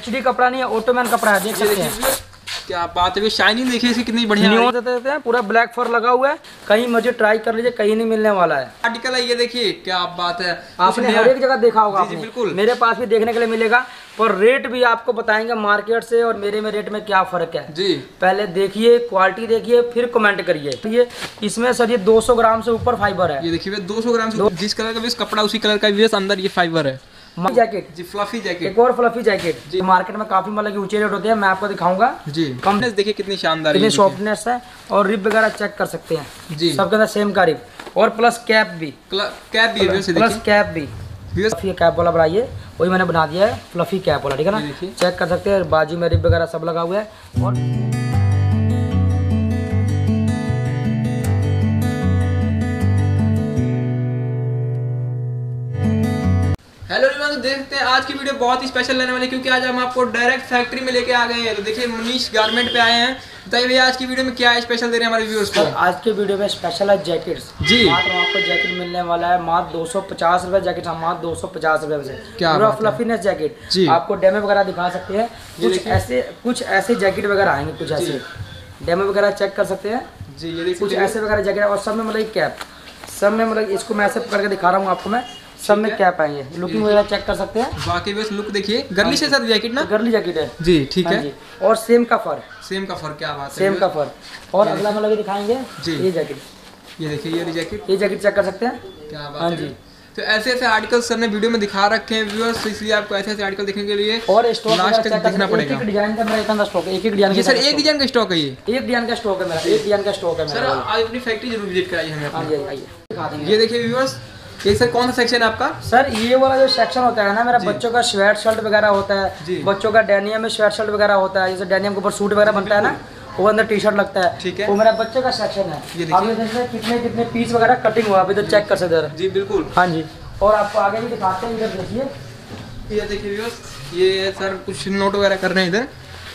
HD कपड़ा नहीं है ऑटोमैन कपड़ा है देख सकते हैं। क्या बात है शाइनिंग देखिए इसकी कितनी बढ़िया न्यू देते देते हैं पूरा ब्लैक फर लगा हुआ है कहीं मुझे ट्राई कर लीजिए कहीं नहीं मिलने वाला है। आर्टिकल है ये देखिए क्या बात है। आपने हर एक जगह देखा होगा जी। बिल्कुल। मेरे पास भी देखने के लिए मिलेगा पर रेट भी आपको बताएँगे मार्केट से और मेरे में रेट में क्या फ़र्क है। जी। पहले देखिए क्वालिटी देखिए फिर कमेंट करिए। ये इसमें सर ये 200 ग्राम से ऊपर फाइबर है। ये देखिए 200 ग्राम से जिस कलर का भी कपड़ा उसी कलर का भी अंदर ये फाइबर है। जैकेट जी फ्लफी जैकेट एक और फ्लफी जैकेट जी. मार्केट में काफ़ी मतलब ऊँचे रेट होते हैं मैं आपको दिखाऊँगा। जी. कम देखिए कितनी शानदार है कितनी सॉफ्टनेस है और रिप वगैरह चेक कर सकते हैं। जी. सबके अंदर सेम का रिप और प्लस कैप भी. कैप भी प्लस कैप भी. फ्लफी कैप वाला बनाइए वही मैंने बना दिया है फ्लफी कैप वाला ठीक है ना? चेक कर सकते हैं बाजू में रिप वगैरह सब लगा हुआ है और देखते हैं आज की वीडियो बहुत ही स्पेशल रहने वाली क्योंकि आज हम आपको डायरेक्ट फैक्ट्री में लेके आ गए हैं। तो देखिए मनीष गारमेंट पे आए हैं। बताइए भैया आज की वीडियो में क्या स्पेशल दे रहे हैं हमारे व्यूअर्स को? आज के वीडियो में स्पेशल है जैकेट्स जी। मात्र आपको जैकेट मिलने वाला है मात्र दो सौ पचास रुपए जैकेट हम मात्र दो सौ पचास रुपए से क्या पूरा फ्लफीनेस जैकेट जी। आपको डेमो वगैरह दिखा सकते हैं। कुछ ऐसे कुछ ऐसे जैकेट वगैरह आएँगे कुछ ऐसे। डेमो वगैरह चेक कर सकते हैं। जी ये कुछ ऐसे वगैरह जैकेट और सब में मतलब कैप सब में मतलब इसको मैं ऐसे करके दिखा रहा हूँ आपको मैं। सब में कैप आएँगे लुकिंग वगैरह चेक कर सकते हैं। बाकी बस लुक देखिए। गर्ली से सर जैकेट ना? गर्ली जैकेट है। जी ठीक हाँ है। और सेम का फर सेम का फ़र्क क्या बात है। सेम का फर और अगला मतलब दिखाएँगे। जी। ये जैकेट ये देखिए ये जैकेट ये जैकेट चेक कर सकते हैं। क्या बात हाँ जी। तो ऐसे ऐसे आर्टिकल सर ने वीडियो में दिखा रखे हैं व्यूअर्स तो इसलिए आपको ऐसे ऐसे आर्टिकल देखने के लिए और स्टॉक लास्ट तक देखना पड़ेगा। एक डिज़ाइन का मेरा इतना स्टॉक है। एक एक डिज़ाइन ये सर एक डिज़ाइन का स्टॉक है ये। एक डिज़ाइन का स्टॉक है मेरा। एक डिज़ाइन का स्टॉक है मेरा। सर आज अपनी फैक्ट्री ज़रूर विज़िट कराइए हमें हाँ। जी आइए। दिखा देंगे ये देखिए व्यूअर्स ये सर कौन सा सेक्शन है आपका? सर ये वाला जो सेक्शन होता है ना मेरा बच्चों का स्वेट शर्ट वगैरह होता है बच्चों का डेनियम में स्वेट शर्ट वगैरह होता है जैसे डेनियम के ऊपर सूट वगैरह बनता है ना वो अंदर टी शर्ट लगता है। ठीक है। वो मेरा बच्चे का सेक्शन है। ये आप ये देख सकते हैं कितने कितने पीस वगैरह कटिंग हुआ अभी तो चेक कर सकते हैं जी बिल्कुल। हाँ जी। और आपको आगे भी दिखाते हैं इधर देखिए। ये देखिए ये सर कुछ नोट वगैरह कर रहे हैं इधर।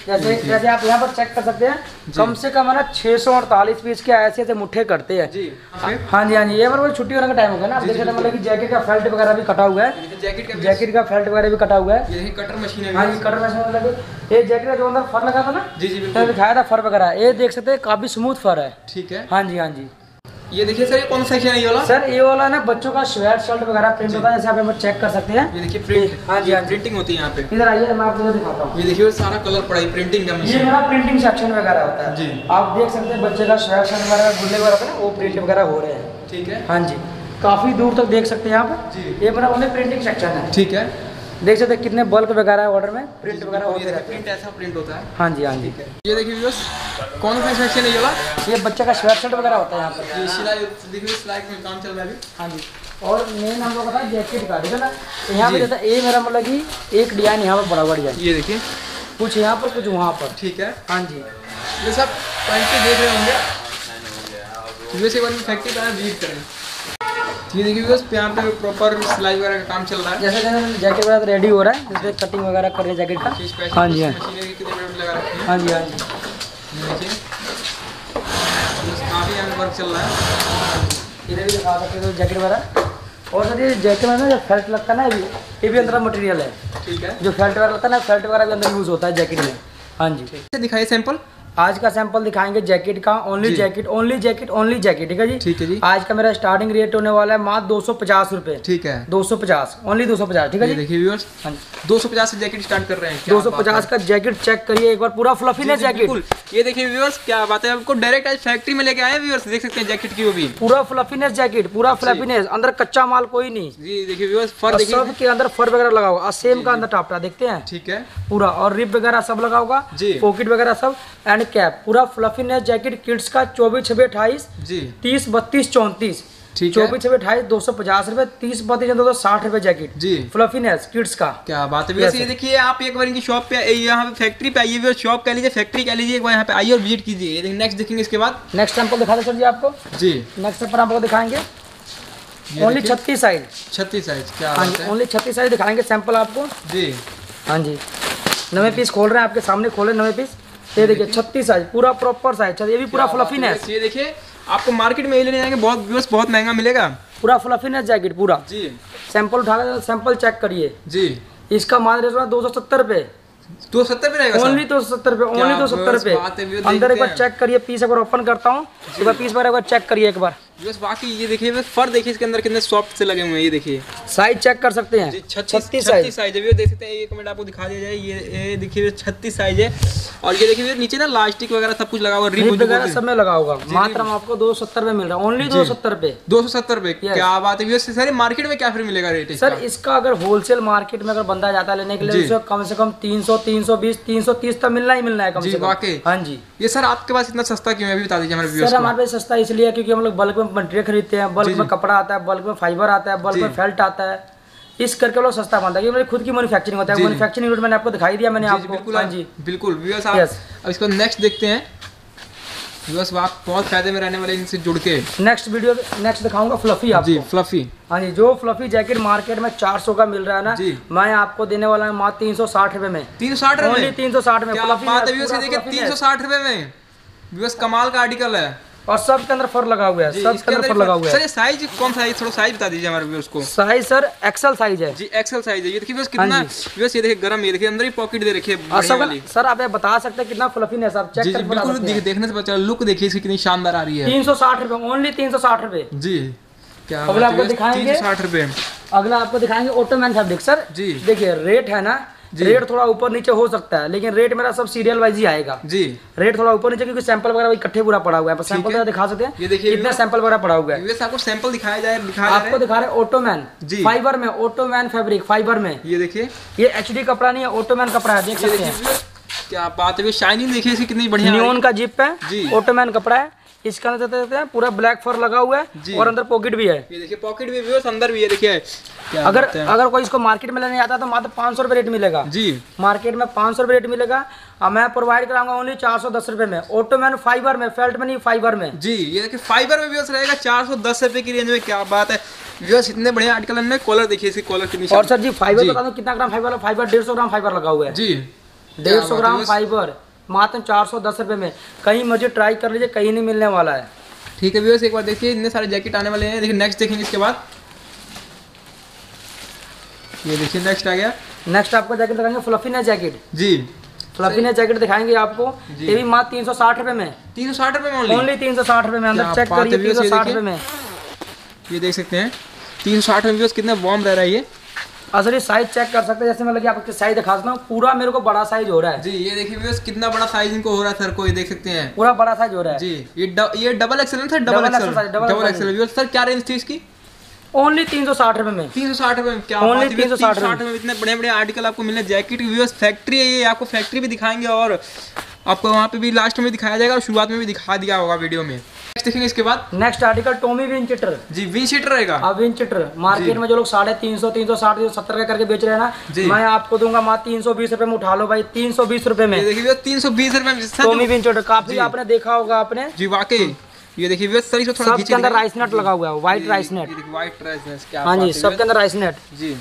जैसे जैसे आप यहाँ पर चेक कर सकते हैं कम से कम है ना छह सौ अड़तालीस पीस के ऐसे ऐसे मुठ्ठे करते हैं। जी। हाँ जी हाँ जी ये मतलब छुट्टी होने का टाइम होगा ना। आप देख सकते मतलब कि जैकेट का फेल्ट वगैरह भी कटा हुआ है। जैकेट का फेल्ट वगैरह भी कटा हुआ है। कटर मशीन हाँ। जी कटर मशीन मतलब ये जैकेट का जो अंदर फर लगा था ना जी जी तो दिखाया था फर वगैरह। ये देख सकते हैं काफ़ी स्मूथ फर है। ठीक है। हाँ जी हाँ जी। ये देखिए सर ये कौन सा सेक्शन है ये वाला? सर ये वाला ना बच्चों का स्वेट शर्ट वगैरह प्रिंट होता है जैसे आप चेक कर सकते हैं। ये देखिए प्रिंट हाँ जी हाँ प्रिंटिंग होती है यहाँ पे। इधर आइए मैं आपको दिखाता हूँ। ये देखिए सारा कलर पड़ा है प्रिंटिंग का ये मेरा प्रिंटिंग सेक्शन वगैरह होता है। जी। आप देख सकते हैं बच्चे का स्वेट शर्ट वगैरह गुल्ले वगैरह ना वो प्रिंट वगैरह हो रहे हैं। ठीक है। हाँ जी। काफ़ी दूर तक देख सकते हैं आप जी। ये मेरा ओनली प्रिंटिंग सेक्शन है। ठीक है। देख सकते कितने बल्क वगैरह है ऑर्डर में प्रिंट वगैरह होते रहते हैं। प्रिंट ऐसा प्रिंट होता है। हाँ जी हाँ जी। ये देखिए व्यूअर्स कौन सा सेक्शन है ये वाला? ये बच्चे का स्वेट शर्ट वगैरह होता है यहाँ पर। ये सिलाई देखिए सिलाई में काम चल रहा है अभी। हाँ जी। और मेन हम लोग का जैकेट का ठीक है ना? यहाँ पे जैसा ये मेरा मतलब कि एक डिज़ाइन यहाँ पर बड़ा डिज़ाइन ये देखिए। कुछ यहाँ पर कुछ वहाँ पर। ठीक है। हाँ जी। ये सब पहन के देख रहे होंगे। फैक्ट्री का विज़िट करें। ये देखिए व्यूअर्स यहाँ पे प्रॉपर सिलाई वगैरह का काम चल रहा है। जैसे जैसे जैकेट वगैरह रेडी हो रहा है जैसे कटिंग वगैरह कर रहे हैं जैकेट का। हाँ जी हाँ है? हाँ जी हाँ जी। देखिए। बस काफ़ी यहाँ वर्क चल रहा है। इधर भी दिखा सकते हो जैकेट वगैरह। और सर ये जैकेट में ना जो फेल्ट लगता है ना ये भी अंदर मटेरियल है। ठीक है। जो फेल्ट वगैरह लगता है ना फेल्ट वगैरह भी अंदर यूज़ होता है जैकेट में। हाँ जी। दिखाइए सैंपल आज का सैंपल दिखाएँगे जैकेट का। Only jacket only jacket only jacket ठीक है जी? ठीक है जी। आज का मेरा स्टार्टिंग रेट होने वाला है मात्र दो सौ पचास रूपए। ठीक है। दो सौ पचास ओनली दो सौ पचास ठीक है जी? देखिए व्यूअर्स हाँ 250 से जैकेट स्टार्ट कर रहे हैं। दो सौ पचास का जैकेट चेक करिए एक बार पूरा जी, जी, जैकेट ये देखिए व्यूअर्स क्या बात है। आपको डायरेक्ट आज फैक्ट्री में लेके आए व्यूअर्स देख सकते हैं जैकेट की वो भी। पूरा फ्लफीनेस जैकेट पूरा फ्लफीनेस अंदर कच्चा माल कोई नहीं। जी देखिए व्यूअर्स फर देखिए। सब के अंदर फर वगैरह लगा होगा। सेम का अंदर टापटा देखते हैं? ठीक है। पूरा और रिप वगैरह सब लगा होगा। पॉकेट वगैरह सब एंड कैप पूरा फ्लफीनेस जैकेट किड्स का चौबीस छब्बीस अट्ठाईस जी। तीस बत्तीस चौंतीस चौबीस छब्बीस अठाईस दो सौ पचास रूपए तीस बत्तीस दो सौ साठ रूपए जैकेट जी। फ्लफीनेस किड्स का। क्या बात है ये देखिए आप एक बार इनकी शॉप पे यहाँ पे फैक्ट्री पे आइए शॉप कह लीजिए फैक्ट्री कह लीजिए एक बार यहाँ पे आइए और विज़िट कीजिए। नेक्स्ट देखेंगे इसके बाद। नेक्स्ट सैंपल दिखा दे सर जी आपको। जी। नेक्स्ट सैंपल आपको दिखाएँगे। ओनली छत्तीस साइज़ छत्तीस साइज़ क्या हाँ जी ओनली छत्तीस साइज़ दिखाएँगे सैंपल आपको। जी। हाँ जी। नवे पीस खोल रहे हैं आपके सामने खोले नवे पीस ये देखिए छत्तीस साइज़ पूरा प्रॉपर साइज़ ये भी पूरा फ्लफीनेस ये देखिए आपको मार्केट में ये लेने जाएँगे बहुत व्यूअर्स बहुत महँगा मिलेगा। पूरा फ्लफीनेस जैकेट पूरा। जी। सैंपल उठा सैंपल चेक करिए। जी। इसका मान रेट दो सौ सत्तर रुपये दो सत्तर पे रहेगा ओनली दो सौ सत्तर रुपए ओनली दो सौ सत्तर पे रुपए। अंदर एक बार चेक करिए पीस एक बार ओपन करता हूँ एक बार पीस बार एक बार चेक करिए एक बार। बस बाकी ये देखिए बस फर देखिए इसके अंदर कितने सॉफ्ट से लगे हुए हैं ये देखिए। साइज़ चेक कर सकते हैं? छत्तीस छत्तीस साइज़ है। देख सकते हैं ये कमेंट आपको दिखा दिया जाए ये ये देखिए छत्तीस साइज़ है। और ये देखिए नीचे ना लास्टिक वगैरह सब कुछ लगा हुआ रिप वगैरह सब में लगा होगा। मात्र हम आपको दो सत्तर में मिल रहा है। ओनली दो सत्तर पे। दो सौ सत्तर रुपए क्या बात है सर मार्केट में क्या फिर मिलेगा रेट सर इसका अगर होलसेल मार्केट में अगर बंदा जाता है लेने के लिए कम से कम 300 320 330 तक मिलना ही मिलना है कम से कम। हाँ जी। ये सर आपके पास इतना सस्ता क्यों है? अभी बता दीजिए हमारे सर हमारे पास सस्ता इसलिए क्योंकि हम लोग बल्क में मटेरियल खरीदते हैं बल्क में कपड़ा आता है बल्क में फाइबर आता है बल्क में फेल्ट आता है। इस करके लोग सस्ता बनता है क्योंकि मेरी खुद की मैन्युफैक्चरिंग होता है। मैन्युफैक्चरिंग यूनिट मैंने आपको दिखाई दिया मैंने आपको। बिल्कुल हाँ जी। बिल्कुल व्यूअर्स आप. अब इसको नेक्स्ट देखते हैं। व्यूअर्स आप बहुत फ़ायदे में रहने वाले हैं इनसे जुड़ के। नेक्स्ट वीडियो नेक्स्ट दिखाऊँगा फ्लफी जी फ्लफी हाँ जी जो फ्लफी जैकेट मार्केट में 400 का मिल रहा है ना। मैं आपको देने वाला हूँ मात्र तीन सौ साठ रुपए में। तीन सौ साठ ओनली रुपए तीन सौ साठ में तीन। सौ साठ रुपए में। व्यूअर्स कमाल का आर्टिकल है। और सब के अंदर फर लगा हुआ है सब के अंदर फर लगा ही- हुआ सर है। ये साइज़ कौन सा है? थोड़ा साइज़ बता दीजिए हमारे व्यूअर्स को। साइज़ सर एक्सल साइज़ है। जी एक्सेल साइज़ है। ये देखिए व्यूअर्स कितना हाँ व्यूअर्स ये देखिए गरम ये देखिए अंदर ही पॉकेट दे रखी है वाली। सर आप ये बता सकते हैं कितना फ्लफीनेस आप जी चेक जी कर बता बिल्कुल देखने से पता लुक देखिए इसकी कितनी शानदार आ रही है। तीन सौ साठ रुपए ओनली तीन सौ साठ रुपए। जी। क्या अगला आपको दिखाएँगे। साठ रुपए। अगला आपको दिखाएँगे ऑटोमैन फैब्रिक सर जी। देखिए रेट है ना रेट थोड़ा ऊपर नीचे हो सकता है लेकिन रेट मेरा सब सीरियल वाइज ही आएगा। जी। रेट थोड़ा ऊपर नीचे क्योंकि सैंपल वगैरह इकट्ठे पूरा पड़ा हुआ है सैंपल वगैरह दिखा सकते हैं ये देखिए कितना सैंपल वगैरह पड़ा हुआ है। आपको सैंपल दिखाया जाए आपको दिखा रहे हैं ऑटोमैन जी। फाइबर में ऑटोमैन फैब्रिक फाइबर में। ये देखिए। ये एचडी कपड़ा नहीं है ऑटोमैन कपड़ा है देख सकते हैं। क्या बात है शाइनिंग देखिए इसकी कितनी बढ़िया नियोन का जिप है जी। ऑटोमैन कपड़ा है। इसके अंदर देते देते हैं पूरा ब्लैक फर लगा हुआ है और अंदर पॉकेट भी है। है। ये देखिए पॉकेट भी व्यूअर्स अंदर भी है देखिए। अगर अगर कोई इसको मार्केट में लेने आता है तो मात्र पाँच सौ रेट मिलेगा। जी। मार्केट में पाँच सौ रेट मिलेगा। और मैं प्रोवाइड कराऊँगा ओनली चार सौ दस रुपए में। ऑटोमैन फाइबर में फेल्ट में नहीं फाइबर में। जी ये देखिए फाइबर में व्यूअर्स रहेगा चार सौ दस रुपए की रेंज में। क्या बात है। व्यूअर्स इतने बढ़िया आर्टिकल है कॉलर देखिए इसकी कॉलर कितनी और सर जी फाइबर बता दो कितना ग्राम फाइबर फाइबर डेढ़ सौ ग्राम फाइबर लगा हुआ है। जी। डेढ़ सौ ग्राम फाइबर मात्र चार सौ दस रुपये में। कहीं मुझे ट्राई कर लीजिए कहीं नहीं मिलने वाला है। ठीक है व्यूअर्स एक बार देखिए इतने सारे जैकेट आने वाले हैं। देखिए नेक्स्ट देखेंगे इसके बाद। ये देखिए नेक्स्ट आ गया। नेक्स्ट आपको जैकेट दिखाएँगे फ्लफीनेस जैकेट जी। फ्लफीनेस जैकेट दिखाएँगे आपको। ये भी मात्र तीन सौ साठ रुपये में। तीन सौ साठ रुपए में ओनली तीन सौ साठ रुपये में अंदर चेक करिए तीन सौ साठ रुपये में। ये देख सकते हैं। तीन सौ साठ में व्यूअर्स कितना वार्म रह रहा है ये। असल साइज़ चेक कर सकते हैं जैसे मैं लगे आपको साइज़ दिखा सकता हूँ। पूरा मेरे को बड़ा साइज़ हो रहा है। जी ये देखिए व्यूअर्स कितना बड़ा साइज़ इनको हो रहा है सर को ये देख सकते हैं। पूरा बड़ा साइज़ हो रहा है। जी ये ड, ये डबल एक्सएल है sir double double double XL XL viewers sir क्या रेंज थी इसकी? ओनली तीन सौ साठ रुपए में। तीन सौ साठ रुपए में क्या बात है, भैया, 360 360 में इतने बड़े बड़े आर्टिकल आपको मिलने जैकेट व्यूअर्स फैक्ट्री है ये आपको फैक्ट्री भी दिखाएँगे और आपको वहाँ पे भी लास्ट में दिखाया जाएगा और शुरुआत में भी दिखा दिया होगा वीडियो में। नेक्स्ट देखेंगे इसके बाद। नेक्स्ट आर्टिकल टोमी विंचिटर जी विन शीटर रहेगा। अब विंचिटर मार्केट में जो लोग साढ़े तीन सौ तीन सौ साठ तीन सौ सत्तर का करके बेच रहे हैं जी। ना मैं आपको दूँगा मात्र तीन सौ बीस रुपये में उठा लो भाई तीन सौ बीस रुपये में। ये देखिए तीन सौ बीस रुपए में टोमी विंचिटर काफ़ी आपने देखा होगा आपने। जी वाकई। ये देखिए भैया सर इसको थोड़ा सब खींचे के अंदर राइस नट लगा हुआ है white rice net white rice क्या हाँ जी है सब के अंदर राइस नेट जी।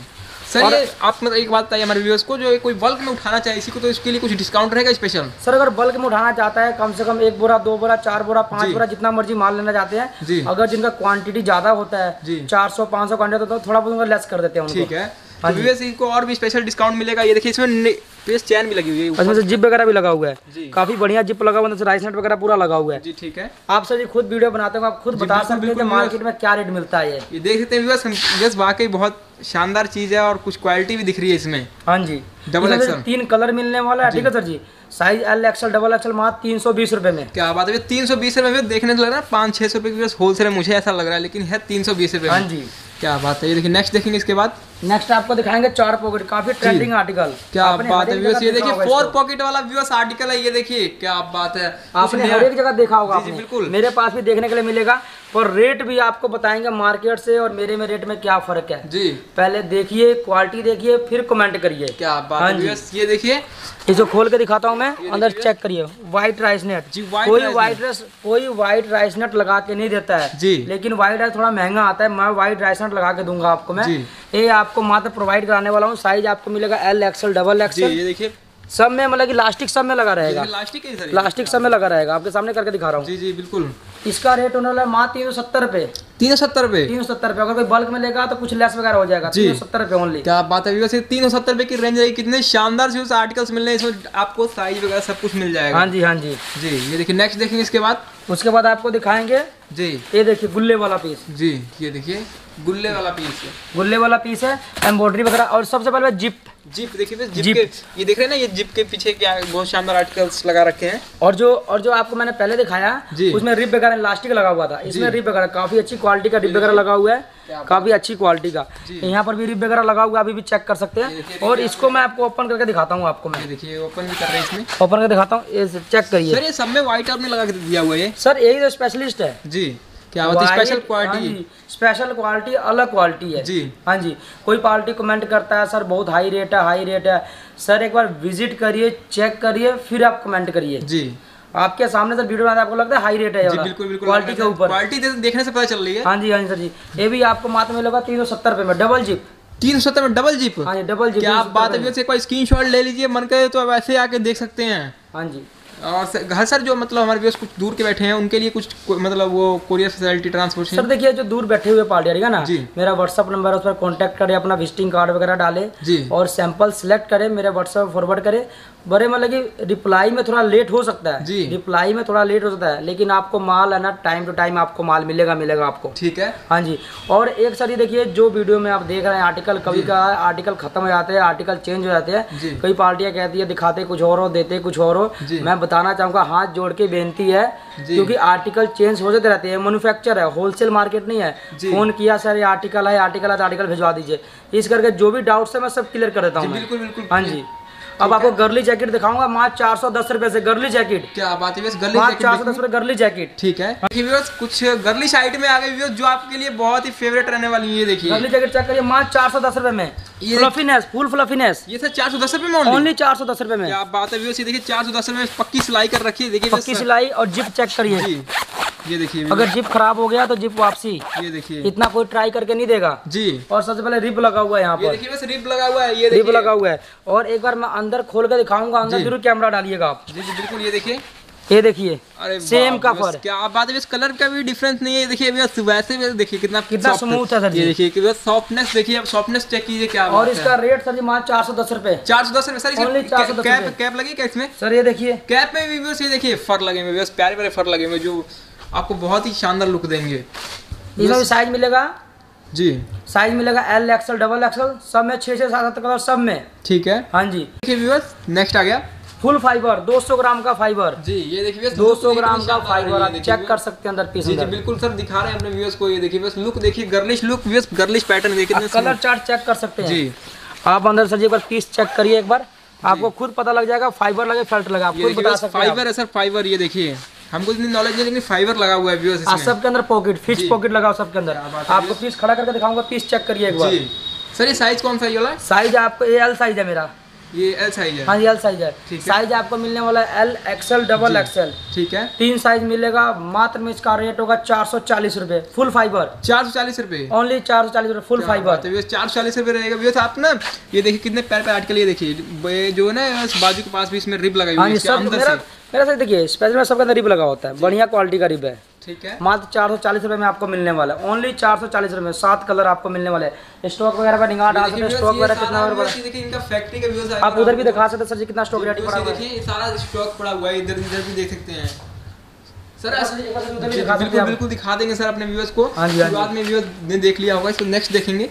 सर ये आप मतलब एक बात बताइए हमारे व्यूअर्स को जो कोई बल्क में उठाना चाहिए इसी को तो इसके लिए कुछ डिस्काउंट रहेगा स्पेशल सर अगर बल्क में उठाना चाहता है कम से कम एक बोरा दो बोरा चार बोरा पाँच। बोरा जितना मर्ज़ी माल लेना चाहते हैं अगर जिनका क्वांटिटी ज़्यादा होता है चार सौ पाँच सौ क्वांटिटी तो थोड़ा बहुत लेस कर देते हैं ठीक है। हाँ तो व्यूअर्स इनको और भी स्पेशल डिस्काउंट मिलेगा। ये देखिए इसमें पेस चैन भी लगी हुई है से जिप वगैरह भी लगा हुआ है। काफ़ी बढ़िया जिप लगा हुआ है राइस नेट वगैरह पूरा लगा हुआ है। जी ठीक है। आप सर जी खुद वीडियो बनाते हो आप खुद बता सकते हैं कि मार्केट में क्या रेट मिलता है ये? देख सकते हैं व्यूअर्स व्यूअर्स वाकई बहुत शानदार चीज़ है और कुछ क्वालिटी भी दिख रही है इसमें। हाँ जी। डबल एक्सल तीन कलर मिलने वाला है ठीक है सर जी? Size L XL double XL मात्र तीन सौ बीस रुपए में। क्या बात है तीन सौ बीस रुपए में देखने तो लग रहा है पाँच छह सौ रुपए की होलसेल है मुझे ऐसा लग रहा है लेकिन है तीन सौ बीस रुपए हाँ जी। क्या बात है ये देखिए नेक्स्ट देखेंगे इसके बाद। नेक्स्ट आपको दिखाएँगे चार पॉकेट काफ़ी ट्रेंडिंग आर्टिकल क्या आपने बात है व्यूअर्स ये देखिए फोर पॉकेट वाला व्यूअर्स आर्टिकल है ये देखिए क्या बात है। आपने हर एक जगह देखा होगा जी, बिल्कुल। मेरे पास भी देखने के लिए मिलेगा और रेट भी आपको बताएँगे मार्केट से और मेरे में रेट में क्या फ़र्क है। जी। पहले देखिए क्वालिटी देखिए फिर कमेंट करिए। क्या बात हाँ है। ये देखिए। इसको खोल के दिखाता हूँ मैं अंदर चेक करिए। व्हाइट राइस नेट जी, white कोई व्हाइट राइस कोई व्हाइट राइस नेट लगा के नहीं देता है। जी। लेकिन व्हाइट राइस थोड़ा महँगा आता है मैं व्हाइट राइस नेट लगा के दूँगा आपको मैं। ये आपको मात्र प्रोवाइड कराने वाला हूँ। साइज़ आपको मिलेगा एल एक्सएल डबल एक्सएल ये देखिए। सब में मतलब कि लास्टिक सब में लगा रहेगा। लास्टिक है सर प्लास्टिक सब में लगा रहेगा। आपके सामने करके दिखा रहा हूँ। जी जी बिल्कुल। इसका रेट होने वाला है मात्र तीन सौ सत्तर रुपए तीन सौ सत्तर रुपए तीन सौ सत्तर रुपए अगर कोई बल्क में लेगा तो कुछ लेस वगैरह हो जाएगा। तीन सौ सत्तर रुपए ओनली क्या बात है व्यूअर्स तीन सौ सत्तर रुपए की रेंज रहेगी कितने शानदार से आर्टिकल्स मिल रहे हैं। इसमें आपको साइज़ वगैरह सब कुछ मिल जाएगा। हाँ जी हाँ जी। जी ये देखिए नेक्स्ट देखेंगे इसके बाद। उसके बाद आपको दिखाएँगे। जी। ये देखिए गुल्ले वाला पीस जी ये देखिए गुल्ले वाला पीस है। गुल्ले वाला पीस है एम्ब्रॉयडरी वगैरह और सबसे पहले जिप जिप देखिए जिप। के ये देख रहे हैं ना ये जिप के पीछे क्या बहुत शानदार आर्टिकल्स लगा रखे हैं। और जो और जो आपको मैंने पहले दिखाया उसमें रिप वगैरह इलास्टिक लगा हुआ था। इसमें। रिप वगैरह काफ़ी अच्छी क्वालिटी का रिप वगैरह लगा हुआ है काफ़ी अच्छी क्वालिटी का। यहाँ पर भी रिप वगैरह लगा हुआ है अभी भी चेक कर सकते हैं। और इसको मैं आपको ओपन करके दिखाता हूँ आपको मैं। देखिए ओपन भी कर रहे हैं इसमें। ओपन करके दिखाता हूँ चेक करिए। सर ये सब में व्हाइट आपने लगा के दिया हुआ है सर यही तो स्पेशलिस्ट है। जी। क्या बात है? स्पेशल क्वालिटी स्पेशल क्वालिटी अलग क्वालिटी है। जी। हाँ जी कोई पार्टी कमेंट करता है सर बहुत हाई रेट है हाई रेट है। सर एक बार विज़िट करिए चेक करिए फिर आप कमेंट करिए। जी। आपके सामने सर वीडियो में आपको लगता है हाई रेट है जी बिल्कुल बिल्कुल। क्वालिटी के ऊपर। क्वालिटी देखने से पता चल रही है। हाँ जी हाँ जी सर जी। ये भी आपको मात्र मिलेगा तीन सौ सत्तर में डबल जीप तीन सौ सत्तर में डबल जिप हाँ जी डबल जिप क्या आप बात है एक बार स्क्रीनशॉट ले लीजिए मन करे तो आप ऐसे आके देख सकते हैं। हाँ जी। और सर- घर सर जो मतलब हमारे व्यूअर्स कुछ दूर के बैठे हैं उनके लिए कुछ मतलब वो कोरियर फैसिलिटी ट्रांसपोर्ट सर देखिए जो दूर बैठे हुए पार्टी ना? जी। मेरा व्हाट्सअप नंबर है उस पर कॉन्टैक्ट करे अपना विजिटिंग कार्ड वगैरह डाले जी। और सैंपल सिलेक्ट करे मेरे व्हाट्सएप फॉरवर्ड करे। बड़े मतलब कि रिप्लाई में थोड़ा लेट हो सकता है। जी। रिप्लाई में थोड़ा लेट हो सकता है लेकिन आपको माल है ना टाइम टू टाइम आपको माल मिलेगा मिलेगा आपको। ठीक है। हाँ जी। और एक सर ये देखिए जो वीडियो में आप देख रहे हैं आर्टिकल कभी का आर्टिकल खत्म हो जाते हैं आर्टिकल चेंज हो जाते। हैं। कई पार्टियाँ कहती है दिखाते कुछ और हो देते कुछ और हो। मैं बताना चाहूँगा हाथ जोड़ के बेनती है क्योंकि आर्टिकल चेंज हो जाते रहते हैं मैन्युफैक्चर है होलसेल मार्केट नहीं है। फ़ोन किया सर ये आर्टिकल है आर्टिकल है तो आर्टिकल भिजवा दीजिए। इस करके जो भी डाउट्स है मैं सब क्लियर कर देता हूँ बिल्कुल बिल्कुल। हाँ जी। अब आपको गर्ली जैकेट दिखाऊँगा मात्र चार सौ दस रुपए से गर्ली जैकेट क्या बात है गर्ली चार सौ दस रुपए गर्ली जैकेट ठीक है। कुछ गर्ली साइड में आ गई जो आपके लिए बहुत ही फेवरेट रहने वाली है देखिए। गर्ली जैकेट चेक करिए मात्र चार सौ दस रुपए में। ये- फ्लफीनेस फुल फ्लफीनेस ये सर चार सौ दस रुपए में ओनली चार सौ दस रुपए में। क्या बात है देखिए चार सौ दस रुपए में पक्की सिलाई कर रखी है देखिए पक्की सिलाई और जिप चेक करिए। ये देखिए अगर जिप खराब हो गया तो जिप वापसी। ये देखिए। इतना कोई ट्राई करके नहीं देगा। जी। और सबसे पहले रिप लगा हुआ है यहाँ पर। देखिए बस रिप लगा हुआ है ये रिप लगा हुआ है। और एक बार मैं अंदर खोल के दिखाऊँगा अंदर ज़रूर कैमरा डालिएगा आप। जी जी बिल्कुल ये देखिए। ये देखिए अरे सेम कफर बस क्या बात है कलर का भी डिफरेंस नहीं है। देखिए बस वैसे भी देखिए कितना कितना smooth है सर ये देखिए कि सॉफ्टनेस देखिए आप सॉफ्टनेस चेक कीजिए क्या और इसका रेट सर जी मात्र चार सौ दस रुपए। चार सौ दस रुपए सर Only इसमें 410 कैप कैप लगी क्या इसमें? सर ये देखिए। कैप में भी ये देखिए फर लगे हुए प्यारे प्यारे फर लगे हुए जो आपको बहुत ही शानदार लुक देंगे। इसमें भी साइज़ मिलेगा? जी। साइज़ मिलेगा एल एक्सएल डबल एक्सएल सब में छः छः सात सात कलर सब में। ठीक है। हाँ जी। देखिए व्यूअर्स नेक्स्ट आ गया। फुल फाइबर 200 ग्राम का फाइबर। जी ये देखिए 200 ग्राम का फाइबर आप चेक कर सकते हैं अंदर पीस जी जी बिल्कुल सर दिखा रहे हैं अपने व्यूअर्स को ये देखिए बस लुक देखिए girlish look viewers girlish pattern देखिए कलर चार्ट चेक कर सकते हैं। जी। आप अंदर सर जी एक बार पीस चेक करिए एक बार। आपको खुद पता लग जाएगा फाइबर लगे फेल्ट लगा। आप खुद बता सकते हैं फाइबर है सर फाइबर ये देखिए। हमको इतनी नॉलेज नहीं लेकिन फाइबर लगा हुआ है व्यूअर्स सबके अंदर पॉकेट फिक्स जी। पॉकेट लगाओ सबके अंदर। आपको पीस खड़ा करके दिखाऊँगा पीस चेक करिए एक बार। जी। सर ये साइज़ कौन सा है ये वाला? साइज़ आपको ये एल साइज़ है मेरा। ये एल साइज़ है। हाँ जी एल साइज़ है। साइज़ आपको मिलने वाला है एल एक्सएल डबल एक्सएल ठीक है। तीन साइज़ मिलेगा मात्र में इसका रेट होगा चार सौ चालीस रूपए। फुल फाइबर चार सौ चालीस रूपए। ओनली चार सौ चालीस रूपए फुल फाइबर चार सौ चालीस रूपए रहेगा। व्यूअर्स आप ना ये देखिए कितने पैर पे आर्टिकल ये देखिए। जो है ना बाजू के पास भी इसमें रिब लगाई हाँ हुई है मेरा से। देखिए स्पेशल में सबके अंदर रिप लगा होता है। बढ़िया क्वालिटी का रिप है। ठीक है। मात्र चार सौ चालीस रुपए में आपको मिलने वाला है। ओनली चार सौ चालीस रुपए सात कलर आपको मिलने वाले हैं। स्टॉक वगैरह का निगाह डाल सकते स्टॉक वगैरह कितना इनका फैक्ट्री का व्यूज़ आप उधर भी दिखा सकते सर जी कितना स्टॉक रेडी पड़ा हुआ है। सारा स्टॉक पड़ा हुआ है। इधर इधर भी देख सकते हैं। सर बिल्कुल आप। बिल्कुल दिखा देंगे सर अपने व्यूअर्स को। हाँ जी, हाँ जी। शुरुआत में व्यूअर्स ने देख लिया होगा इसको नेक्स्ट देखेंगे।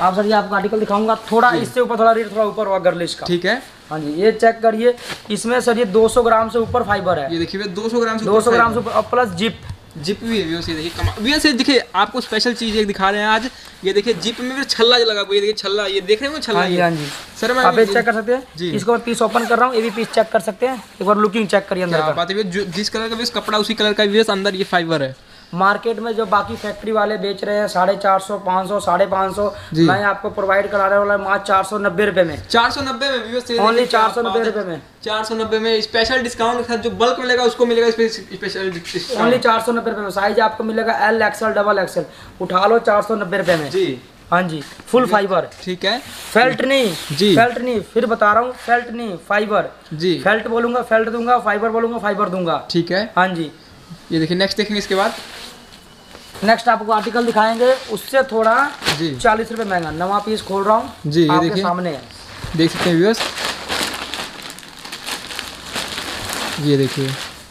आप सर जी आपको आर्टिकल दिखाऊँगा। थोड़ा इससे ऊपर थोड़ा रेट थोड़ा ऊपर होगा गर्लिश का। ठीक है। हाँ जी ये चेक करिए। इसमें सर ये 200 ग्राम से ऊपर फाइबर है। ये देखिए दो सौ ग्राम से 200 ग्राम से ऊपर प्लस जिप जिप भी है से देखिए कमा व्यू से देखिए आपको स्पेशल चीज़ एक दिखा रहे हैं आज। ये देखिए जिप में भी छल्ला लगा हुआ है ये देखिए छल्ला ये देख रहे हो छल्ला हाँ जी? हाँ जी। सर मैं आप चेक कर सकते हैं? जी। इसको मैं पीस ओपन कर रहा हूँ ये भी पीस चेक कर सकते हैं। एक बार लुकिंग चेक करिए अंदर का। बात है जिस कलर का भी कपड़ा उसी कलर का व्यूअर्स अंदर ये फाइबर है। मार्केट में जो बाकी फैक्ट्री वाले बेच रहे हैं साढ़े चार सौ पाँच सौ साढ़े पाँच सौ मैं आपको प्रोवाइड कराने वाला है मात्र चार सौ नब्बे रुपए में। चार सौ नब्बे में ओनली चार सौ नब्बे रुपए में। चार सौ नब्बे में स्पेशल डिस्काउंट के साथ जो बल्क मिलेगा उसको मिलेगा स्पेशल ओनली चार सौ नब्बे रुपए में। साइज़ आपको मिलेगा एल एक्सएल डबल एक्सएल उठा लो चार सौ नब्बे रुपए में। जी। हाँ जी फुल फाइबर ठीक है। फेल्ट नहीं जी। फेल्ट नहीं। फिर बता रहा हूँ फेल्ट नहीं फाइबर जी। फेल्ट बोलूँगा फेल्ट दूँगा फाइबर बोलूँगा फाइबर दूँगा। ठीक है। हाँ जी। ये देखिए नेक्स्ट देखेंगे इसके बाद। नेक्स्ट आपको आर्टिकल दिखाएँगे। उससे थोड़ा जी। चालीस रुपए महँगा। नवा पीस खोल रहा हूँ। जी, ये देखिए। सामने है। देख सकते हैं व्यूअर्स ये देखिए।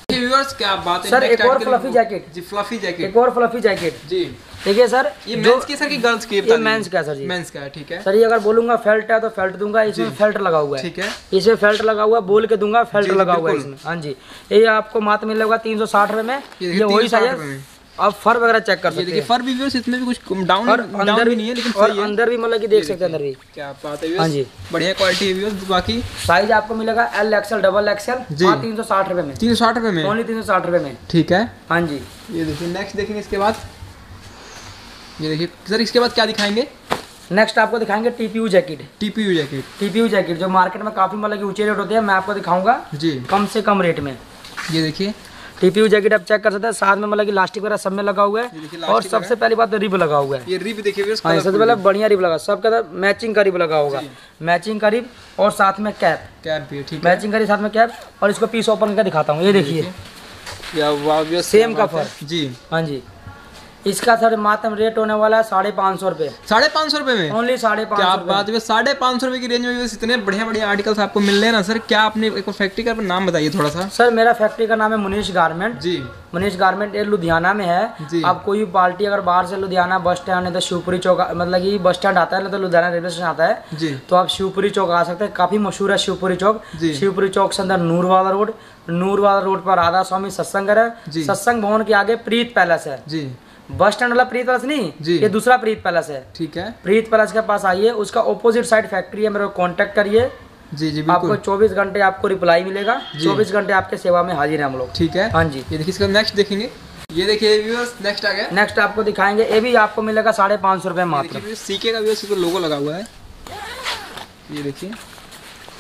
व्यूअर्स क्या बात है? सर, एक और fluffy jacket। जी फ्लफी जैकेट एक और फ्लफी जैकेट जी। देखिए सर ये मेंस की सर की गर्ल्स की? ये मेंस का है सर जी। मेंस का है ठीक है। सर ये अगर बोलूँगा फेल्ट है तो फेल्ट दूँगा। इसमें फेल्ट लगा हुआ है। ठीक है। इसमें फेल्ट लगा हुआ है, बोल के दूँगा फेल्ट लगा हुआ है इसमें। हाँ जी। ये आपको मात्र मिलेगा तीन सौ साठ रुपए में। ये वही साइज़। आप फर वगैरह चेक कर सकते हैं। फर भी व्यूअर्स इसमें भी कुछ डाउन और अंदर भी नहीं है लेकिन और अंदर भी मतलब कि देख सकते हैं अंदर भी। क्या बात है हाँ जी। बढ़िया क्वालिटी है बाकी? साइज़ आपको मिलेगा एल एक्सएल डबल एक्सएल जी। हाँ तीन सौ साठ रुपए में। तीन सौ साठ रुपये में? ओनली तीन सौ साठ रुपए में। ठीक है। हाँ जी। ये देखिए नेक्स्ट देखेंगे इसके बाद। ये देखिए सर इसके बाद क्या दिखाएँगे? नेक्स्ट आपको दिखाएँगे TPU jacket TPU jacket TPU jacket जो मार्केट में काफ़ी मतलब ऊँचे रेट होते हैं मैं आपको दिखाऊँगा जी। कम से कम रेट में। ये देखिए टीपीयू जैकेट आप चेक कर सकते हैं। साथ में मतलब कि लास्टिक वगैरह सब में लगा हुआ है। और सबसे पहली बात तो रिब लगा हुआ है। ये रिब देखिए हाँ सबसे पहले बढ़िया रिब लगा। सबके साथ मैचिंग का रिब लगा होगा। मैचिंग का रिब और साथ में कैप कैप भी ठीक है। मैचिंग का रिब साथ में कैप और इसको पीस ओपन करके दिखाता हूँ। ये देखिए। क्या का फर जी। हाँ जी। इसका सर मातम रेट होने वाला है साढ़े पाँच सौ रुपए। साढ़े पाँच सौ रुपए में? ओनली साढ़े पाँच क्या बात है साढ़े पाँच सौ रुपये की रेंज में इतने बढ़िया बढ़िया आर्टिकल्स आपको मिल रहे हैं ना सर क्या आपने एक फैक्ट्री का नाम बताइए थोड़ा सा? सर मेरा फैक्ट्री का नाम है मुनीश गारमेंट। जी। मनीष गारमेंट ये लुधियाना में। है। आप कोई भी पार्टी अगर बाहर से लुधियाना बस स्टैंड है तो शिवपुरी चौक मतलब कि बस स्टैंड आता है ना तो लुधियाना रेलवे स्टेशन आता है। जी। तो आप शिवपुरी चौक आ सकते हैं। काफ़ी मशहूर है शिवपुरी चौक। शिवपुरी चौक से अंदर नूरवाला रोड। नूरवाला रोड पर राधा स्वामी सत्संग है। सत्संग भवन के आगे प्रीत पैलेस है। जी। बस स्टैंड वाला प्रीत पैलेस नहीं जी। ये दूसरा प्रीत पैलेस है। ठीक है। प्रीत पैलेस के पास आइए उसका ऑपोजिट साइड फैक्ट्री है मेरे को कॉन्टेक्ट करिए। जी जी आपको 24 घंटे आपको रिप्लाई मिलेगा। 24 घंटे आपके सेवा में हाजिर है हम लोग। ठीक है। हाँ जी। ये देखिए इसका नेक्स्ट देखेंगे। ये देखिए व्यूअर्स नेक्स्ट आ गया। नेक्स्ट आपको दिखाएँगे ये भी आपको मिलेगा साढ़े पाँच सौ रुपये ये मात्र। सीके का व्यूअर्स लोगो लगा हुआ है। ये देखिए।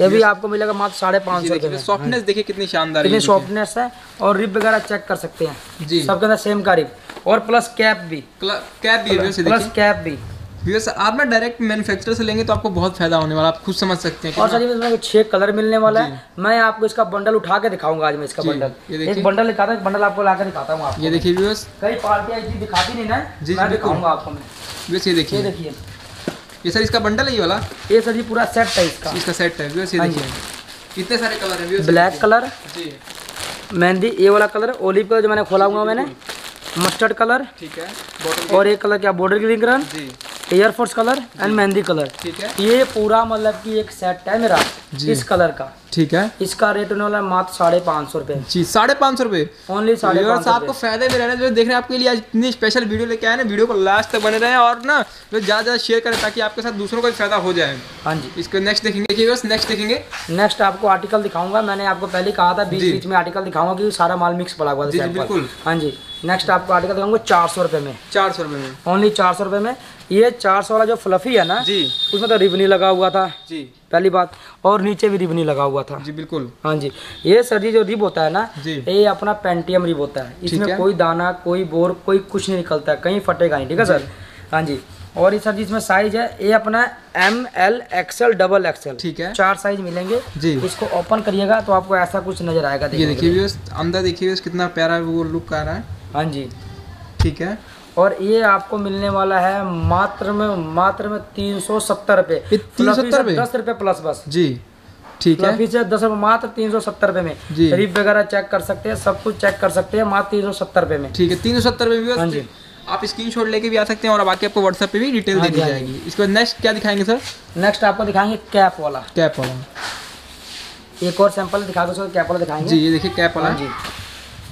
ये भी आपको मिलेगा मात्र साढ़े पाँच सौ रुपये सॉफ्टनेस देखिए कितनी शानदार कितनी सॉफ्टनेस है और रिप वगैरह चेक कर सकते हैं। जी। सबके अंदर सेम का रिप और प्लस कैप भी। कैप भी है प्लस कैप भी। व्यूअर्स आप ना डायरेक्ट मैन्युफैक्चरर से लेंगे तो आपको बहुत फ़ायदा होने वाला आप खुद समझ सकते हैं और सर इसमें छह कलर मिलने वाला है। मैं आपको इसका बंडल उठा के दिखाऊँगा आज मैं इसका बंडल ये देखिए। एक बंडल दिखाता हूँ बंडल आपको ला के दिखाता हूँ आपको ये देखिए व्यूअर्स कई पार्टियाँ चीज़ दिखाती नहीं ना जी, मैं दिखाऊँगा आपको मैं। व्यूअर्स ये ये देखिए। देखिए ये सर इसका बंडल है ये वाला? ये सर जी पूरा सेट है इसका। इसका सेट है। व्यूअर्स ये हाँ देखिए। कितने सारे कलर हैं व्यूअर्स ब्लैक कलर जी। मेहंदी ये वाला कलर ओलिव कलर जो मैंने खोला हुआ मैंने। मस्टर्ड कलर ठीक है और एक कलर क्या border green colour ji. Air force colour and mehndi colour ठीक है। ये पूरा मतलब कि एक सेट है मेरा। इस कलर का। ठीक है। इसका रेट होने वाला मात्र साढ़े पाँच सौ रुपये जी साढ़े पाँच सौ रुपये ओनली साढ़े व्यूअर्स पाँच सौ आपको फ़ायदे में रहना जो देख रहे हैं आपके लिए आज इतनी स्पेशल वीडियो लेके आए ना वीडियो को लास्ट तक बने रहे और ना जो ज़्यादा ज़्यादा शेयर करें ताकि आपके साथ दूसरों को भी फ़ायदा हो जाए। हाँ जी। इसको नेक्स्ट देखेंगे नेक्स्ट देखेंगे। नेक्स्ट आपको आर्टिकल दिखाऊँगा। मैंने आपको पहले कहा था बीच बीच में आर्टिकल दिखाऊँगा कि सारा माल मिक्स पड़ा हुआ था। बिल्कुल। हाँ जी। नेक्स्ट आपको आर्टिकल दिखाऊँगा चार सौ रुपये में। चार सौ रुपये में। ओनली चार सौ रुपये में। ये चार सौ वाला जो फ्लफी है ना जी। उसमें तो रिबनी लगा हुआ था। जी। पहली बात और नीचे भी रिब नहीं लगा हुआ था। जी बिल्कुल। हाँ जी ये सर जी जो रिब होता है ना ये अपना पेंटियम रिब होता है। इसमें है। कोई दाना कोई बोर कोई कुछ नहीं निकलता है कहीं फटेगा नहीं ठीक है सर? हाँ जी और ये सर जी इसमें साइज़ है ये अपना M L XL double XL ठीक है। चार साइज़ मिलेंगे। जी। इसको ओपन करिएगा तो आपको ऐसा कुछ नज़र आएगा ये देखिए अंदर देखिए कितना प्यारा वो लुक आ रहा है। हाँ जी। ठीक है। और ये आपको मिलने वाला है मात्र में मात्र में तीन सौ सत्तर रुपये 370 रुपये? दस रुपये प्लस बस। जी ठीक है। फ्लफी से दस रुपये मात्र तीन सौ सत्तर रुपये में। रिप वगैरह चेक कर सकते हैं सब कुछ चेक कर सकते हैं मात्र तीन सौ सत्तर रुपये में। ठीक है तीन सौ सत्तर रुपये हाँ जी। आप स्क्रीन शॉट लेके भी आ सकते हैं और बाकी आपको व्हाट्सएप पे भी डिटेल हाँ दे दी हाँ जाएगी। इसके बाद नेक्स्ट क्या दिखाएँगे सर नेक्स्ट आपको दिखाएँगे कैप वाला। कैप वाला। एक और सैंपल दिखा दो सर कैप वाला दिखाएँगे। जी ये देखिए कैप वाला। हाँ जी।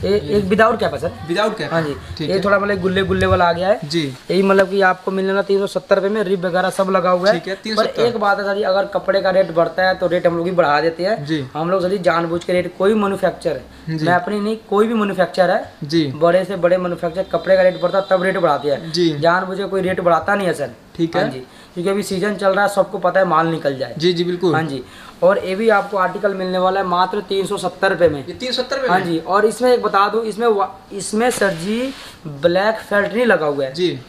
ये एक विदाउट कैप है सर विदाउट कैप हाँ। जी। ये थोड़ा मतलब गुल्ले गुल्ले वाला आ गया है। जी। यही मतलब कि आपको मिलने वाला तीन सौ सत्तर रुपये में रिप वगैरह सब लगा हुआ है। ठीक है, पर एक बात है सर अगर कपड़े का रेट बढ़ता है तो रेट हम लोग भी बढ़ा देते हैं। हम लोग सर जी जानबूझ के रेट कोई मैन्युफैक्चर है। मैं अपनी नहीं कोई भी मैन्युफैक्चर है। जी। बड़े से बड़े मैन्युफैक्चर कपड़े का रेट बढ़ता है तब रेट बढ़ाते हैं। जी। जानबूझ के कोई रेट बढ़ाता नहीं है सर। ठीक हाँ। है जी। क्योंकि अभी सीज़न चल रहा है सबको पता है माल निकल जाए। जी जी बिल्कुल। हाँ जी। और ये भी आपको आर्टिकल मिलने वाला है मात्र तीन सौ सत्तर रुपये में। तीन सौ सत्तर हाँ जी और इसमें एक बता दू इसमें इसमें सर जी ब्लैक फेल्ट नहीं लगा हुआ है। जी।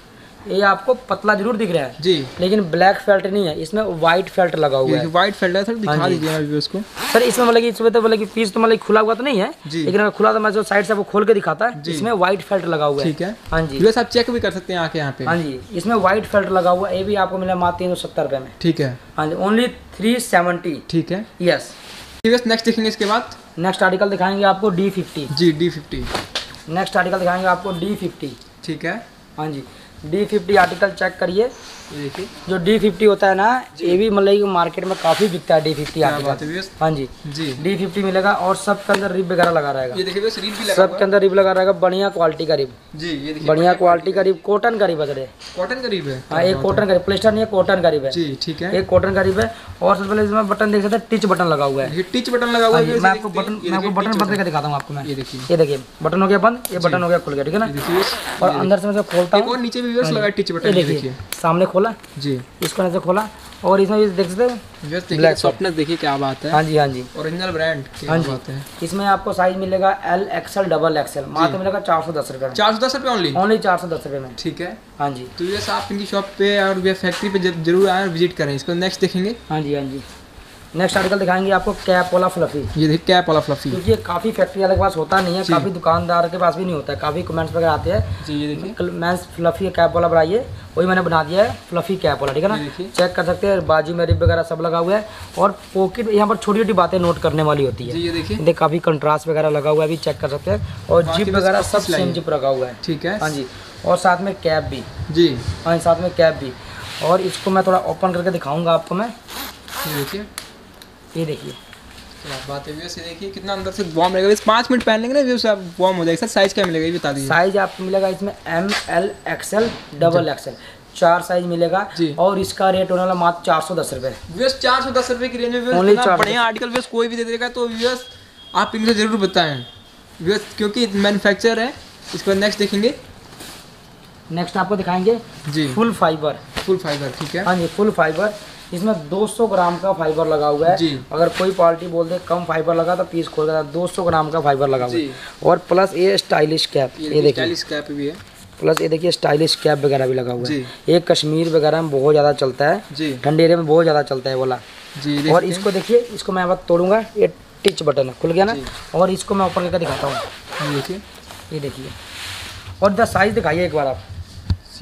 ये आपको पतला ज़रूर दिख रहा है। जी। लेकिन ब्लैक फेल्ट नहीं है। इसमें व्हाइट फेल्ट लगा हुआ है। व्हाइट फेल्ट है सर दिखा हाँ दीजिए ना व्यूअर्स को सर इसमें मतलब कि इसमें तो मतलब कि पीस तो मतलब खुला हुआ तो नहीं है जी। लेकिन अगर खुला तो मैं जो साइड से वो खोल के दिखाता है इसमें व्हाइट फेल्ट लगा हुआ है। ठीक है। हाँ जी। आप चेक भी कर सकते हैं आके यहाँ पे। हाँ जी। इसमें व्हाइट फेल्ट लगा हुआ है। ये भी आपको मिला मात्र तीन सौ सत्तर में। ठीक है। हाँ जी। ओनली थ्री सेवेंटी ठीक है। यस नेक्स्ट देखेंगे इसके बाद। नेक्स्ट आर्टिकल दिखाएँगे आपको डी फिफ्टी जी डी फिफ्टी नेक्स्ट आर्टिकल दिखाएँगे आपको डी फिफ्टी ठीक है। हाँ जी। डी फिफ्टी आर्टिकल चेक करिए। जो डी फिफ्टी होता है ना ये भी मतलब कि मार्केट में काफ़ी बिकता है डी फिफ्टी है हाँ जी। जी। डी फिफ्टी मिलेगा और सब के अंदर रिब वगैरह लगा रहेगा। ये देखिए व्यूअर्स रीड भी लगा सब के अंदर रिब लगा रहेगा बढ़िया क्वालिटी का रिब जी ये देखिए बढ़िया क्वालिटी का रिब कॉटन का रिब है। कॉटन का रीड है। हाँ एक कॉटन का रिब प्लेस्टर नहीं है कॉटन का रिब है। जी ठीक है। एक कॉटन का रिब है और सबसे पहले इसमें बटन देख सकते हैं टिच बटन लगा हुआ है। टिच बटन लगा हुआ हाँ है मैं आपको बटन मैं आपको बटन बंद करके दिखाता हूँ आपको मैं। ये देखिए। ये देखिए बटन हो गया बंद ये बटन हो गया खुल गया ठीक है ना? और अंदर से मैं खोलता हूँ। नीचे भी लगा टिच बटन देखिए देखिए। सामने खोला जी। इसको ऐसे खोला। और इसमें भी देख सकते हैं? देखिए सॉफ्टनेस देखिए क्या बात है। हाँ जी हाँ जी। ओरिजिनल ब्रांड हाँ जी। बात है। इसमें आपको साइज़ मिलेगा एल एक्सएल डबल एक्सएल मात्र मिलेगा चार सौ दस रुपए में। चार सौ दस रुपये ओनली ओनली चार सौ दस रुपये में। ठीक है। हाँ जी। तो ये आप इनकी शॉप पे और फैक्ट्री पे ज़रूर आए और विज़िट करें। इसको नेक्स्ट देखेंगे। हाँ जी हाँ जी। नेक्स्ट आर्टिकल दिखाएँगे आपको कैप वाला फ्लफी ये देखिए कैप वाला फ्लफी क्योंकि ये काफ़ी फैक्ट्री वाले के पास होता नहीं है। काफ़ी दुकानदार के पास भी नहीं होता है काफ़ी कमेंट्स वगैरह आते हैं। जी ये देखिए। मैं फ्लफी कैप वाला बनाइए वही मैंने बना दिया है फ्लफी कैप वाला ठीक है ना? चेक कर सकते हैं बाजू में रिब वगैरह सब लगा हुआ है और पॉकेट यहाँ पर छोटी छोटी बातें नोट करने वाली होती जी है ये देखिए। देखिए काफ़ी कंट्रास्ट वगैरह लगा हुआ है अभी चेक कर सकते हैं और जिप वगैरह सब सेम जिप रखा हुआ है। ठीक है। हाँ जी और साथ में कैप भी। जी। हाँ साथ में कैप भी। और इसको मैं थोड़ा ओपन करके दिखाऊँगा आपको मैं। देखिए। ये देखिए। बात है व्यूअर्स ये देखिए कितना अंदर से वार्म रहेगा। इस पाँच मिनट पहन लेंगे ना व्यूअर्स आप वार्म हो जाएगा। सर साइज़ क्या मिलेगा ये बता दीजिए। साइज़ आपको मिलेगा इसमें M L XL double XL चार साइज़ मिलेगा और इसका रेट होने वाला मात्र चार सौ दस रुपये व्यूअर्स चार सौ दस रुपये की रेंज में व्यूअर्स Only इतना 410 बढ़िया आर्टिकल व्यूअर्स कोई भी दे देगा तो व्यूअर्स आप इनसे ज़रूर बताएँ। व्यूअर्स क्योंकि मैन्युफैक्चर है इसके बाद नेक्स्ट देखेंगे। नेक्स्ट आपको दिखाएँगे जी। फुल फाइबर फुल फाइबर ठीक है। हाँ जी फुल फाइबर इसमें 200 ग्राम का फाइबर लगा हुआ है। जी। अगर कोई पार्टी बोल दे कम फाइबर लगा तो पीस खोल देता 200 ग्राम का फाइबर लगा हुआ है। और प्लस ये स्टाइलिश कैप ये देखिए। स्टाइलिश कैप भी है। प्लस ये देखिए स्टाइलिश कैप वगैरह भी लगा हुआ है। ये कश्मीर वगैरह में बहुत ज़्यादा चलता है। ठंडे एरिया में बहुत ज़्यादा चलता है बोला जी और इसको देखिए इसको मैं अब तोड़ूँगा ये टिच बटन है खुल गया ना? और इसको मैं ऊपर करके दिखाता हूँ। ये देखिए। और द साइज़ दिखाइए एक बार आप।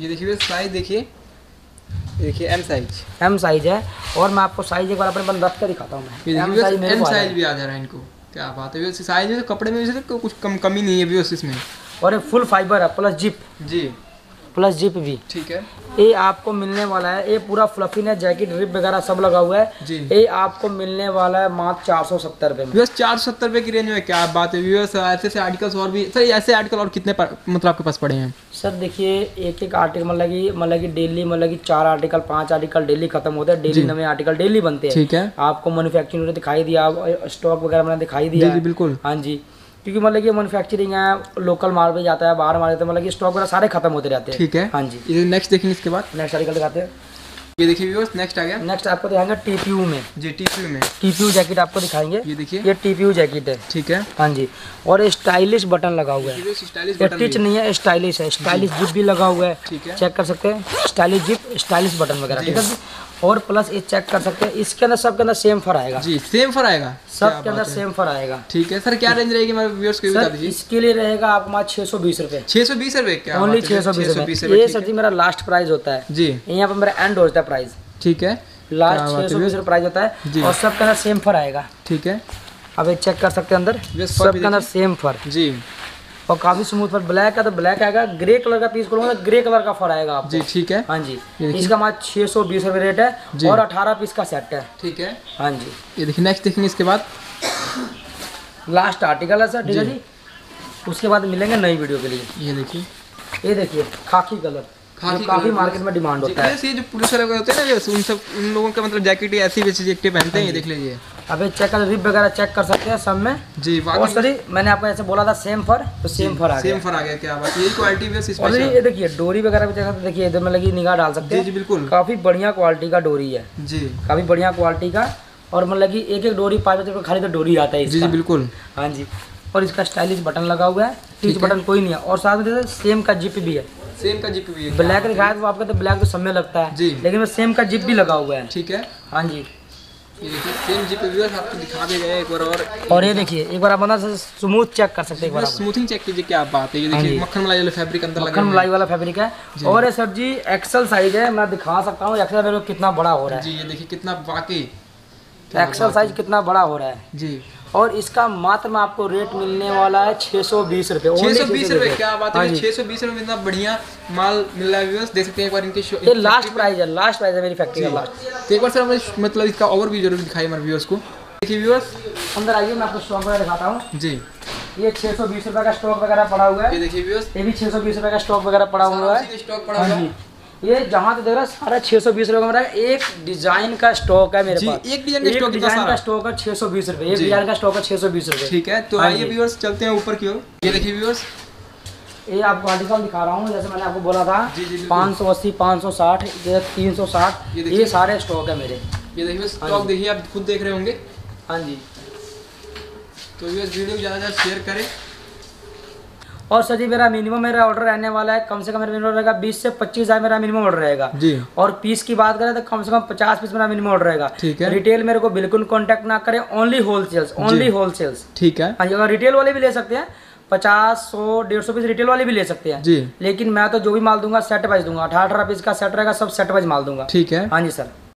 ये देखिए साइज़ देखिए। देखिए एम साइज़ एम साइज़ है और मैं आपको साइज़ एक बार अपने बंद रख के दिखाता हूँ मैं। एम साइज़ एम साइज़ भी आ जा रहा है इनको। क्या बात है साइज़ में तो कपड़े में कुछ कम कमी नहीं है इसमें। और ये फुल फाइबर है प्लस जिप जी। प्लस जिप भी। ठीक है। ये आपको मिलने वाला है। ये पूरा फ्लफी ने जैकेट रिप वगैरह सब लगा हुआ है। ये आपको मिलने वाला है मात्र चार सौ सत्तर रुपये में। व्यूअर्स चार सौ सत्तर रुपये की रेंज में क्या बात है। व्यूअर्स ऐसे ऐसे आर्टिकल्स और भी सर ऐसे आर्टिकल और कितने पर, मतलब आपके पास पड़े हैं? सर देखिए एक एक आर्टिकल मतलब की मतलब कि डेली मतलब की चार आर्टिकल पाँच आर्टिकल डेली खत्म होते हैं। डेली। नए आर्टिकल डेली बनते हैं। ठीक है। आपको मैन्युफैक्चरिंग दिखाई दिया स्टॉक वगैरह मैंने दिखाई दिया बिल्कुल। हाँ जी। क्योंकि मतलब कि मैन्युफैक्चरिंग है लोकल माल भी जाता है बाहर माल जाता है मतलब कि स्टॉक वगैरह सारे खत्म होते रहते हैं। ठीक है। हाँ जी। ये नेक्स्ट देखेंगे इसके बाद। नेक्स्ट आर्टिकल दिखाते हैं। ये देखिए व्यूअर्स नेक्स्ट आ गया। नेक्स्ट आपको दिखाएँगे टीपीयू में। जी टीपी में। टीपीयू जैकेट आपको दिखाएँगे। ये देखिए। ये टीपीयू जैकेट है। ठीक है। हाँ जी। और स्टाइलिश बटन लगा हुआ है। स्टाइलिश ये बटन टिच नहीं है स्टाइलिश है। स्टाइलिश जिप भी लगा हुआ है। ठीक है। चेक कर सकते हैं। स्टाइलिश जिप स्टाइलिश बटन वगैरह। ठीक है? और प्लस ये चेक कर सकते हैं। इसके अंदर सब के अंदर सेम फर आएगा। जी सेम फर आएगा। सब के अंदर सेम फर आएगा। ठीक है। सर क्या रेंज रहेगी हमारे व्यूअर्स को बता दीजिए। इसके लिए रहेगा आपको मात्र छः सौ बीस रुपये छः सौ बीस रुपये क्या ओनली बात है, छः सौ बीस 620 रुपये रुपये, ये सर जी मेरा लास्ट प्राइस होता है। जी। यहाँ पर मेरा एंड होता है प्राइस ठीक है। लास्ट क्या छः सौ बीस प्राइस होता है और सबके अंदर सेम फर आएगा। ठीक है। अब ये चेक कर सकते हैं अंदर। Yes, फर सब भी के अंदर सेम फर। जी। और काफ़ी स्मूथ फर ब्लैक है तो ब्लैक आएगा ग्रे कलर का पीस खोलूँगा तो ग्रे कलर का फर आएगा आपको। जी ठीक है। हाँ जी। इसका मात्र छः सौ बीस रुपये रेट है और अठारह पीस का सेट है। ठीक है। हाँ जी। ये देखिए नेक्स्ट देखेंगे इसके बाद। लास्ट आर्टिकल है सर ठीक है जी। उसके बाद मिलेंगे नई वीडियो के लिए। ये देखिए। ये देखिए खाकी कलर खाकी काफ़ी मार्केट में डिमांड होता है। ये जो पुलिस वाले होते हैं ना उन सब उन लोगों का मतलब जैकेट ऐसी वैसी पहनते हैं ये देख लीजिए। अब ये चेक कर रिप वगैरह चेक कर सकते हैं सब में। जी और सॉरी मैंने आपको ऐसे बोला था सेम फर तो सेम फर आ सेम फर आ गया क्या बात। यही क्वालिटी भी और ये देखिए डोरी वगैरह भी देख सकते देखिए इधर में लगी निगाह डाल सकते हैं। जी बिल्कुल। काफ़ी बढ़िया क्वालिटी का डोरी है। जी। काफ़ी बढ़िया क्वालिटी का और मतलब कि एक एक डोरी पाँच बजे खाली तो डोरी आता है जी जी बिल्कुल। हाँ जी। और इसका स्टाइलिश बटन लगा हुआ है। टीच बटन कोई नहीं है। और साथ में सेम का जिप भी है। सेम का जिप भी है ब्लैक दिखाया तो आपका तो ब्लैक तो सब में लगता है। जी। लेकिन सेम का जिप भी लगा हुआ है। ठीक है। हाँ जी। ये और। और ये देखिए एक बार आप अंदर से स्मूथ चेक कर सकते हैं एक बार आप। स्मूथिंग चेक कीजिए क्या बात है। ये हाँ देखिए मक्खन मलाई वाला फैब्रिक अंदर लगा मक्खन मलाई वाला फैब्रिक है। और ये सर जी एक्सल साइज़ है मैं दिखा सकता हूँ एक्सल मेरे कितना बड़ा हो रहा है। जी ये देखिए कितना वाकई है एक्सल साइज़ कितना बड़ा हो रहा है। जी। और इसका मात्र में आपको रेट मिलने वाला है छः सौ बीस रुपये। छह सौ बीस रुपए क्या बात हाँ है। छह सौ बीस रुपए में इतना बढ़िया माल मिल रहा है व्यूअर्स देख सकते हैं एक बार इनके शो ये लास्ट प्राइस है लास्ट प्राइस है मेरी फैक्ट्री का लास्ट तो एक बार सर हमें मतलब इसका ओवर भी ज़रूर दिखाई हमारे व्यूअर्स को। देखिए व्यूअर्स अंदर आइए मैं आपको स्टॉक वगैरह दिखाता हूँ। जी। ये छः सौ बीस रुपये का स्टॉक वगैरह पड़ा हुआ है। ये देखिए व्यूअर्स ये भी छः सौ बीस रुपये का स्टॉक वगैरह पड़ा हुआ है। स्टॉक पड़ा हाँ हुआ है। ये जहाँ तक देख रहा है सारा छः सौ बीस रुपये का मेरा एक डिज़ाइन का स्टॉक है मेरे जी, पास। एक डिज़ाइन का स्टॉक डिज़ाइन का स्टॉक है छः सौ बीस रुपये एक डिज़ाइन का स्टॉक है छः सौ बीस रुपये ठीक है तो हाँ आइए व्यूअर्स चलते हैं ऊपर की ओर। ये देखिए व्यूअर्स ये आपको आर्टिकल दिखा रहा हूँ जैसे मैंने आपको बोला था पाँच सौ अस्सी पाँच सौ साठ तीन सौ साठ ये सारे स्टॉक है मेरे। ये देखिए हाँ स्टॉक देखिए आप खुद देख रहे होंगे। हाँ जी। तो व्यूअर्स वीडियो ज़्यादा से ज़्यादा शेयर करें। और सर जी मेरा मिनिमम मेरा ऑर्डर रहने वाला है कम से कम मेरा मिनिमम रहेगा बीस से पच्चीस हज़ार मेरा मिनिमम ऑर्डर रहेगा। जी। और पीस की बात करें तो कम से कम पचास पीस मेरा मिनिमम ऑर्डर रहेगा। ठीक है। रिटेल मेरे को बिल्कुल कांटेक्ट ना करें ओनली होलसेल्स ओनली होलसेल्स ठीक है। हाँ जी अगर रिटेल वाले भी ले सकते हैं पचास सौ डेढ़ सौ पीस रिटेल वाले भी ले सकते हैं। जी। लेकिन मैं तो जो भी माल दूँगा सेट वाइज दूँगा। अठारह अठारह पीस का सेट रहेगा सब सेट वाइज माल दूँगा। ठीक है। हाँ जी सर